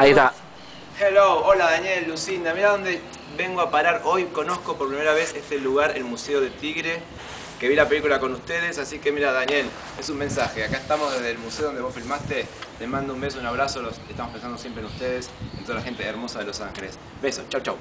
Ahí está. Hello, hola Daniel, Lucinda, mira dónde vengo a parar. Hoy conozco por primera vez este lugar, el Museo de Tigre, que vi la película con ustedes, así que mira Daniel, es un mensaje. Acá estamos desde el museo donde vos filmaste. Les mando un beso, un abrazo, los, estamos pensando siempre en ustedes, en toda la gente hermosa de Los Ángeles. Besos, chau chau.